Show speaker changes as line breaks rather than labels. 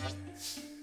ん